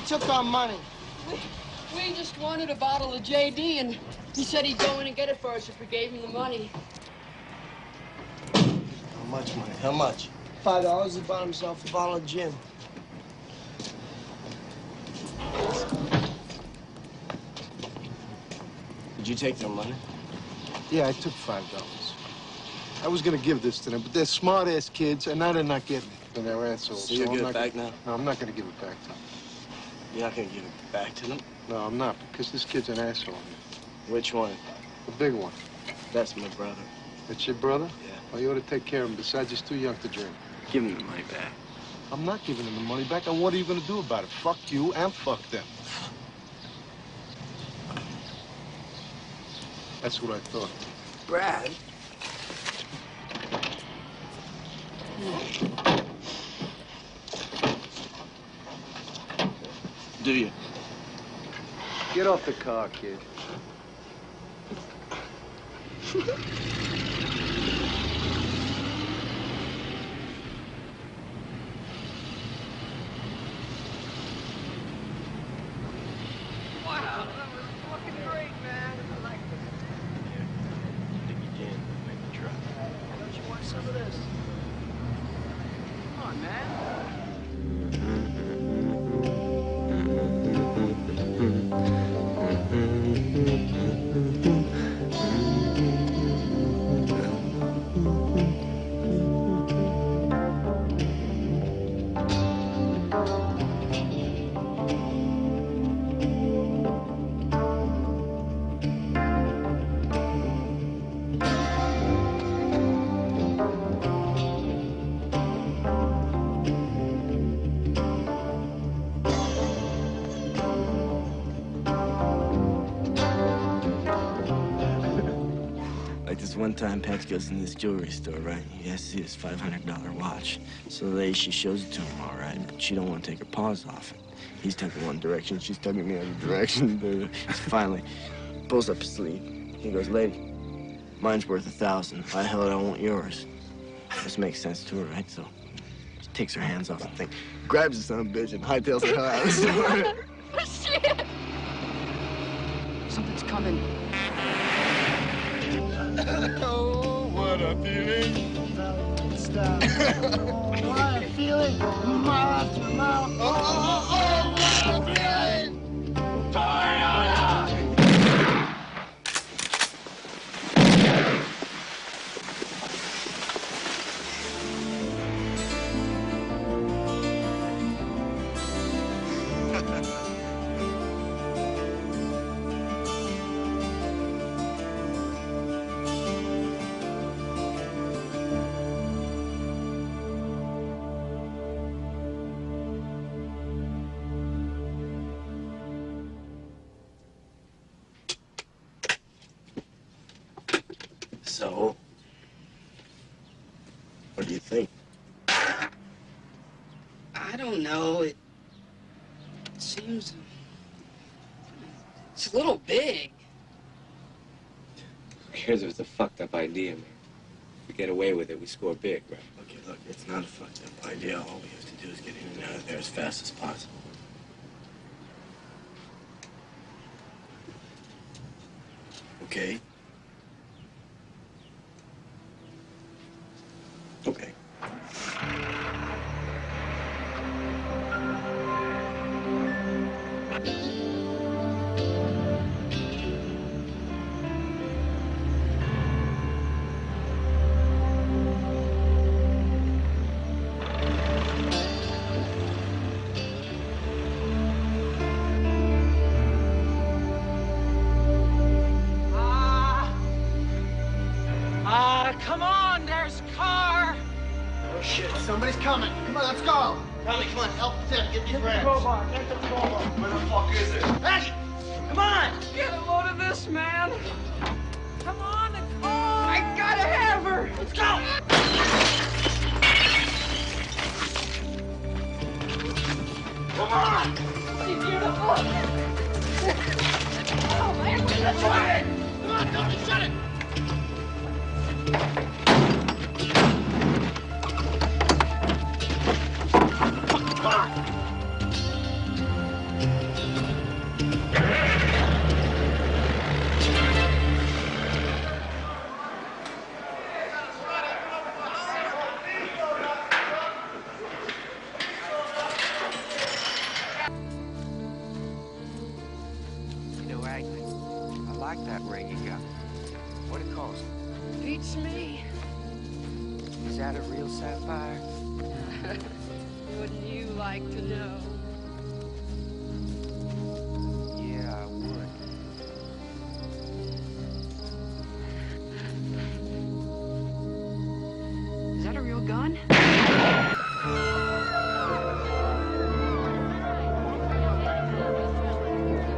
He took our money. We, we just wanted a bottle of JD, and he said he'd go in and get it for us if we gave him the money. How much money? How much? Five dollars. He bought himself a bottle of gin. Did you take their money? Yeah, I took five dollars. I was gonna give this to them, but they're smart-ass kids, and now they're not getting it. And they're assholes. So you're I'm give it back gonna- now? No, I'm not gonna give it back to them. You're not gonna give it back to them? No, I'm not, because this kid's an asshole. Which one? The big one. That's my brother. That's your brother? Yeah. Well, you ought to take care of him. Besides, he's too young to drink. Give him the money back. I'm not giving him the money back, and what are you gonna do about it? Fuck you and fuck them. That's what I thought. Brad. Hmm. Do you? Get off the car, kid. Wow, that was fucking great, man. I like Dig your gin. Make me try. Don't you want some of this? Come on, man. One time, Pax goes in this jewelry store, right? He has to see this $500 watch. So they, she shows it to him, all right? But she don't want to take her paws off it. He's tugging one direction, she's tugging the other direction. finally, pulls up his sleeve. He goes, lady, mine's worth a thousand. Why the hell do I want yours? This makes sense to her, right? So she takes her hands off the thing, grabs the son of a bitch, and hightails the hell out of the store. Shit! Something's coming. Oh, what a feeling. what a feeling. Mile after mile. Oh, oh, oh, oh, what a feeling. So, what do you think? I don't know. It seems. It's a little big. Here's what's a fucked up idea, man. If we get away with it, we score big, right? Okay, look, it's not a fucked up idea. All we have to do is get in and out of there as fast as possible. Okay? Okay. Shit. Somebody's coming. Come on, let's go. Tommy, come on. Help Tim. Get these rats. Where the fuck is it? Hey! Come on! Get a load of this, man! Come on, Nicole! I gotta have her! Let's go! Come on! She's beautiful! oh, man, that's right! Come on, Tony, shut it! like that ring you got. What it cost? Beats me. Is that a real sapphire? Wouldn't you like to know?